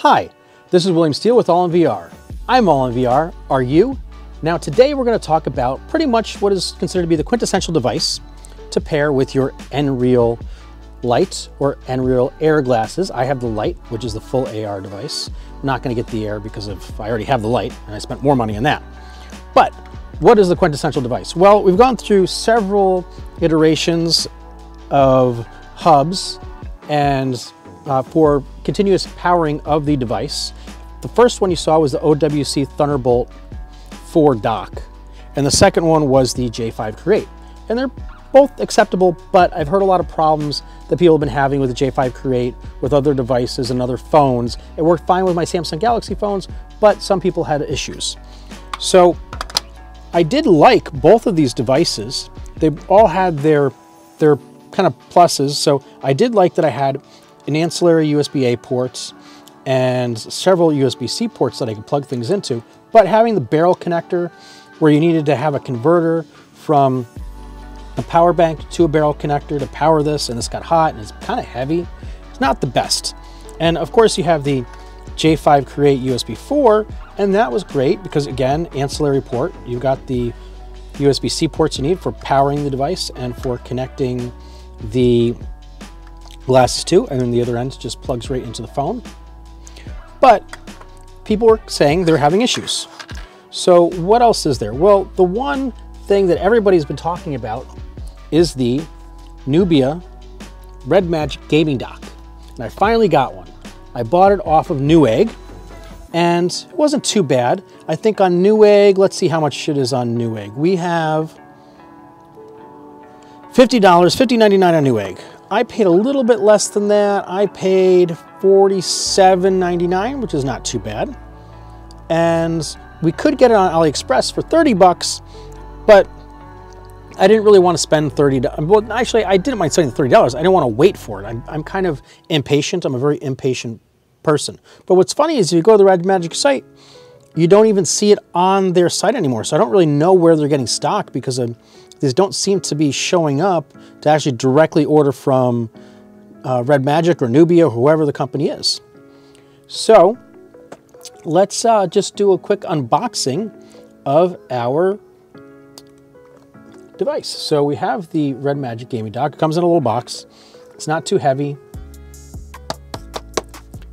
Hi, this is William Steele with All in VR. I'm All in VR, are you? Now today we're going to talk about pretty much what is considered to be the quintessential device to pair with your Nreal light or Nreal Air glasses. I have the light, which is the full AR device. I'm not going to get the Air because of I already have the light and I spent more money on that. But what is the quintessential device? Well, we've gone through several iterations of hubs and uh, for continuous powering of the device. The first one you saw was the OWC Thunderbolt 4 dock, and the second one was the J5 Create. And they're both acceptable, but I've heard a lot of problems that people have been having with the J5 Create with other devices and other phones. It worked fine with my Samsung Galaxy phones, but some people had issues. So I did like both of these devices. They all had their, their kind of pluses. So I did like that I had an ancillary USB-A ports and several USB-C ports that I could plug things into. But having the barrel connector where you needed to have a converter from a power bank to a barrel connector to power this and this got hot and it's kind of heavy. It's not the best. And of course you have the J5 Create USB 4 and that was great because again, ancillary port, you've got the USB-C ports you need for powering the device and for connecting the glasses too, and then the other end just plugs right into the phone. But people were saying they're having issues. So what else is there? Well, the one thing that everybody's been talking about is the Nubia Red Magic Gaming Dock. And I finally got one. I bought it off of Newegg and it wasn't too bad. I think on Newegg, let's see how much it is on Newegg. We have $50, $50.99 on Newegg. I paid a little bit less than that. I paid $47.99, which is not too bad. And we could get it on AliExpress for 30 bucks, but I didn't really want to spend 30 Well, actually, I didn't mind spending $30. I didn't want to wait for it. I'm, I'm kind of impatient. I'm a very impatient person. But what's funny is if you go to the Red Magic site, you don't even see it on their site anymore. So I don't really know where they're getting stock because of these don't seem to be showing up to actually directly order from uh, Red Magic or Nubia or whoever the company is. So let's uh, just do a quick unboxing of our device. So we have the Red Magic Gaming Dock. It comes in a little box. It's not too heavy.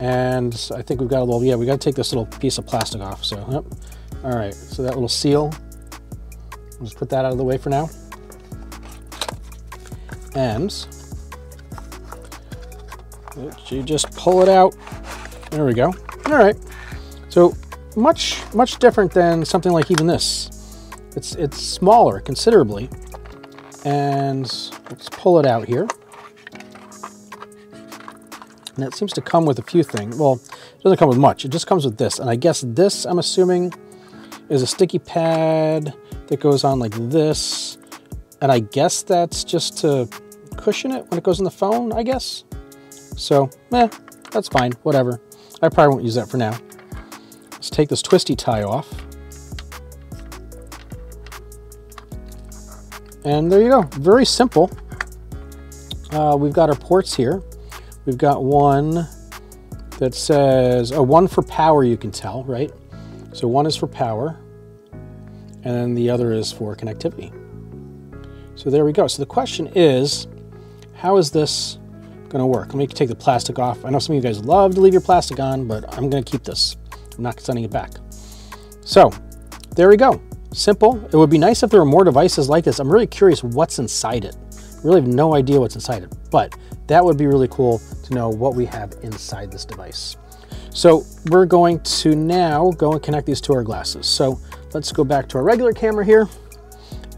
And I think we've got a little, yeah, we got to take this little piece of plastic off. So, yep. All right, so that little seal I'll just put that out of the way for now. And you just pull it out. There we go. All right. So much, much different than something like even this. It's, it's smaller considerably. And let's pull it out here. And it seems to come with a few things. Well, it doesn't come with much. It just comes with this. And I guess this, I'm assuming, is a sticky pad that goes on like this. And I guess that's just to cushion it when it goes in the phone, I guess. So, eh, that's fine, whatever. I probably won't use that for now. Let's take this twisty tie off. And there you go, very simple. Uh, we've got our ports here. We've got one that says, oh, one for power you can tell, right? So one is for power and then the other is for connectivity. So there we go. So the question is, how is this going to work? Let me take the plastic off. I know some of you guys love to leave your plastic on, but I'm going to keep this. I'm not sending it back. So there we go. Simple. It would be nice if there were more devices like this. I'm really curious what's inside it. Really have no idea what's inside it, but that would be really cool to know what we have inside this device. So we're going to now go and connect these to our glasses. So Let's go back to our regular camera here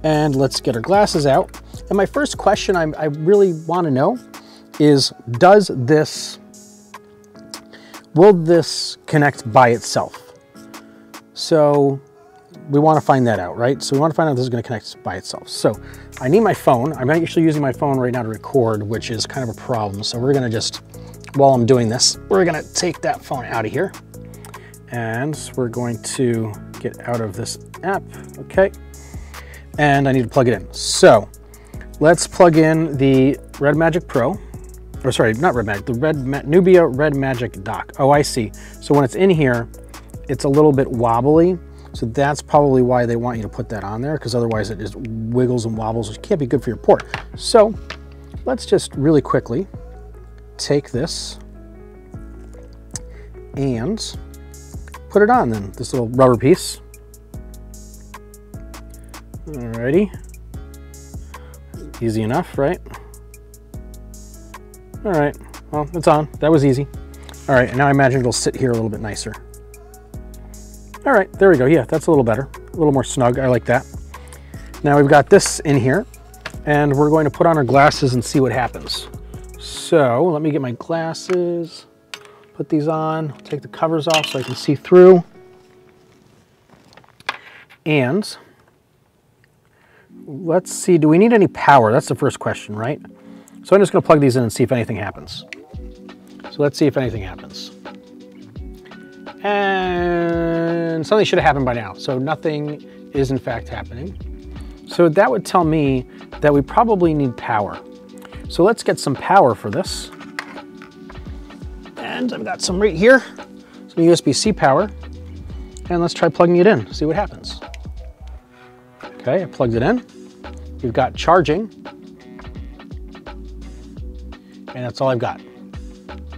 and let's get our glasses out. And my first question I, I really wanna know is, does this, will this connect by itself? So we wanna find that out, right? So we wanna find out if this is gonna connect by itself. So I need my phone. I'm actually using my phone right now to record, which is kind of a problem. So we're gonna just, while I'm doing this, we're gonna take that phone out of here and we're going to get out of this app, okay? And I need to plug it in. So let's plug in the Red Magic Pro or sorry, not Red Magic, the Red Ma Nubia Red Magic dock. Oh, I see. So when it's in here, it's a little bit wobbly. So that's probably why they want you to put that on there because otherwise it just wiggles and wobbles, which can't be good for your port. So let's just really quickly take this and put it on then, this little rubber piece. Alrighty. Easy enough, right? All right, well, it's on. That was easy. All right, and now I imagine it'll sit here a little bit nicer. All right, there we go. Yeah, that's a little better. A little more snug. I like that. Now we've got this in here, and we're going to put on our glasses and see what happens. So let me get my glasses, put these on, take the covers off so I can see through. And let's see, do we need any power? That's the first question, right? So I'm just gonna plug these in and see if anything happens. So let's see if anything happens. And something should have happened by now. So nothing is in fact happening. So that would tell me that we probably need power. So let's get some power for this. And I've got some right here, some USB-C power. And let's try plugging it in, see what happens. Okay, I plugged it in. We've got charging, and that's all I've got.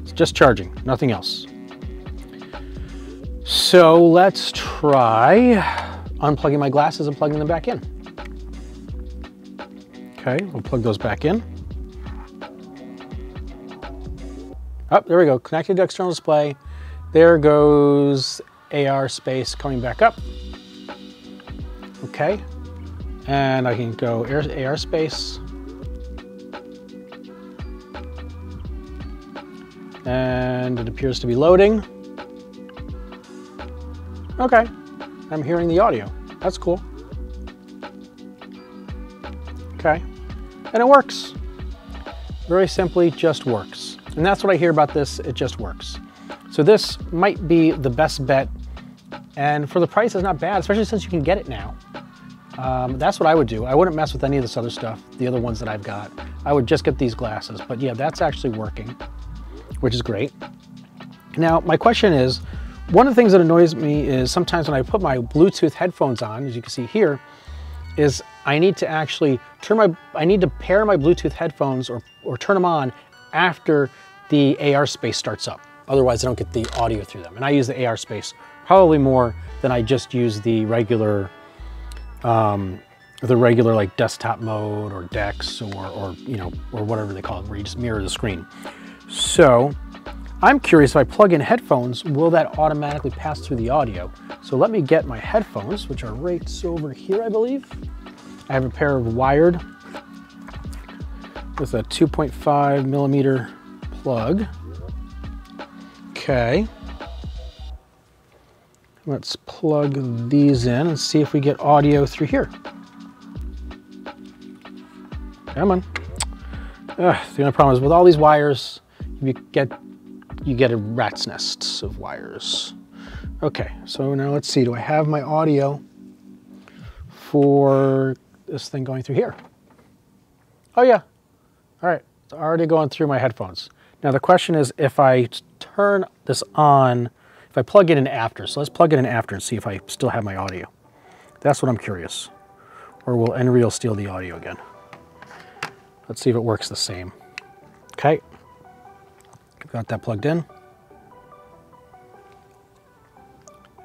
It's just charging, nothing else. So let's try unplugging my glasses and plugging them back in. Okay, we'll plug those back in. Oh, there we go, connected to external display. There goes AR space coming back up. Okay, and I can go AR space, and it appears to be loading. Okay, I'm hearing the audio. That's cool. Okay, and it works. Very simply, just works. And that's what I hear about this, it just works. So this might be the best bet, and for the price, it's not bad, especially since you can get it now. Um, that's what I would do. I wouldn't mess with any of this other stuff, the other ones that I've got. I would just get these glasses, but yeah, that's actually working which is great. Now, my question is, one of the things that annoys me is sometimes when I put my Bluetooth headphones on, as you can see here, is I need to actually turn my, I need to pair my Bluetooth headphones or, or turn them on after the AR space starts up. Otherwise, I don't get the audio through them. And I use the AR space probably more than I just use the regular, um, the regular like desktop mode or DeX or, or, you know, or whatever they call it, where you just mirror the screen. So I'm curious if I plug in headphones, will that automatically pass through the audio? So let me get my headphones, which are right over here, I believe. I have a pair of wired with a 2.5 millimeter plug. Okay. Let's plug these in and see if we get audio through here. Come on. Ugh, the only problem is with all these wires, you get you get a rat's nest of wires. Okay, so now let's see, do I have my audio for this thing going through here? Oh yeah, all right, it's already going through my headphones. Now the question is if I turn this on, if I plug it in after, so let's plug it in after and see if I still have my audio. That's what I'm curious. Or will Nreal steal the audio again? Let's see if it works the same. Okay, Got that plugged in.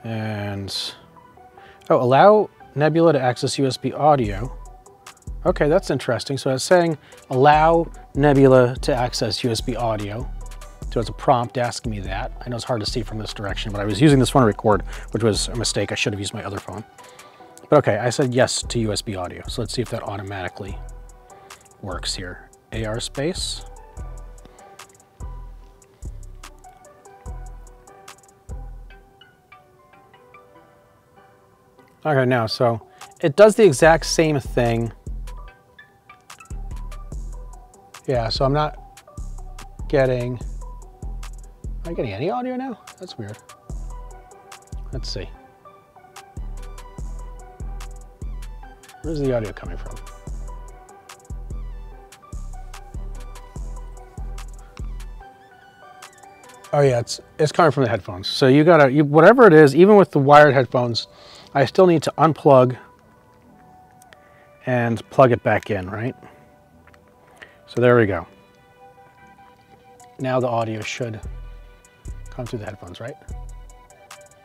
And, oh, allow Nebula to access USB audio. Okay, that's interesting. So it's saying allow Nebula to access USB audio. So it's a prompt asking me that. I know it's hard to see from this direction, but I was using this phone to record, which was a mistake. I should have used my other phone. But okay, I said yes to USB audio. So let's see if that automatically works here. AR space. Okay, now, so it does the exact same thing. Yeah, so I'm not getting, am I getting any audio now? That's weird. Let's see. Where's the audio coming from? Oh yeah, it's it's coming from the headphones. So you gotta, you, whatever it is, even with the wired headphones, I still need to unplug and plug it back in, right? So there we go. Now the audio should come through the headphones, right?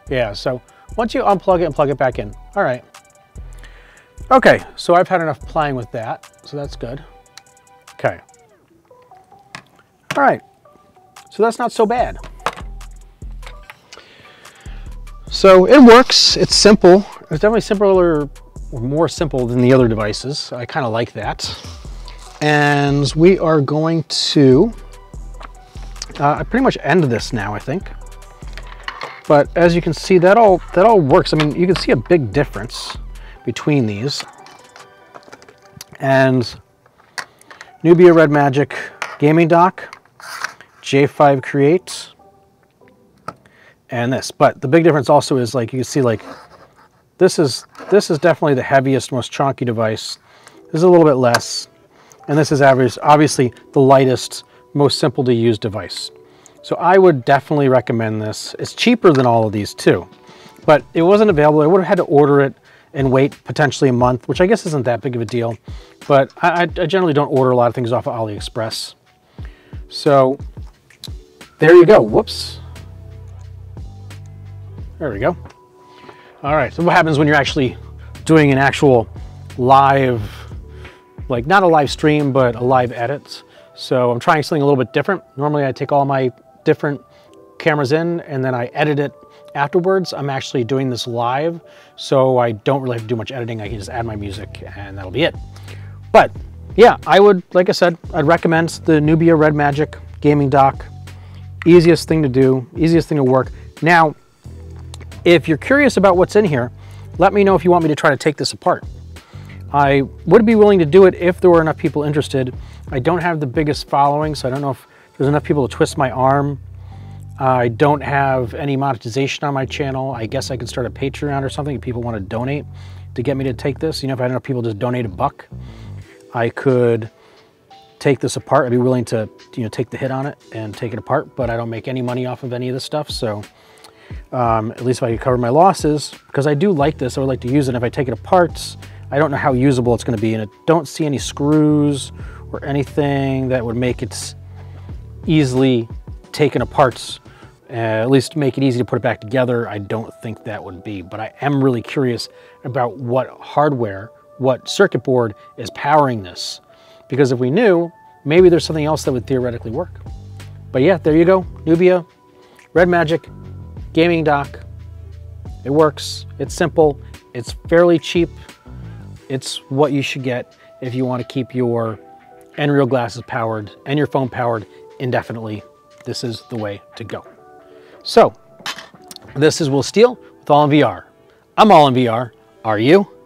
Yeah, so once you unplug it and plug it back in, all right. Okay, so I've had enough playing with that, so that's good. Okay. All right, so that's not so bad. So it works, it's simple. It's definitely simpler or more simple than the other devices. I kind of like that. And we are going to, uh, pretty much end this now, I think. But as you can see, that all, that all works. I mean, you can see a big difference between these. And Nubia Red Magic gaming dock, J5 Create, and this. But the big difference also is like you can see like this is this is definitely the heaviest, most chunky device. This is a little bit less. And this is obviously the lightest, most simple to use device. So I would definitely recommend this. It's cheaper than all of these too, but it wasn't available. I would have had to order it and wait potentially a month, which I guess isn't that big of a deal. But I, I generally don't order a lot of things off of AliExpress. So there you go. Whoops. There we go. All right, so what happens when you're actually doing an actual live, like not a live stream, but a live edit. So I'm trying something a little bit different. Normally I take all my different cameras in and then I edit it afterwards. I'm actually doing this live, so I don't really have to do much editing. I can just add my music and that'll be it. But yeah, I would, like I said, I'd recommend the Nubia Red Magic gaming dock. Easiest thing to do, easiest thing to work. Now, if you're curious about what's in here, let me know if you want me to try to take this apart. I would be willing to do it if there were enough people interested. I don't have the biggest following, so I don't know if there's enough people to twist my arm. I don't have any monetization on my channel. I guess I could start a Patreon or something if people want to donate to get me to take this. You know, if I had enough people just donate a buck, I could take this apart. I'd be willing to, you know, take the hit on it and take it apart, but I don't make any money off of any of this stuff. So um, at least if I could cover my losses, because I do like this, I would like to use it. if I take it apart, I don't know how usable it's gonna be, and I don't see any screws or anything that would make it easily taken apart, uh, at least make it easy to put it back together. I don't think that would be, but I am really curious about what hardware, what circuit board is powering this. Because if we knew, maybe there's something else that would theoretically work. But yeah, there you go, Nubia, Red Magic, gaming dock. It works, it's simple, it's fairly cheap. It's what you should get if you want to keep your Nreal glasses powered and your phone powered indefinitely. This is the way to go. So, this is Will Steele with All in VR. I'm All in VR. Are you?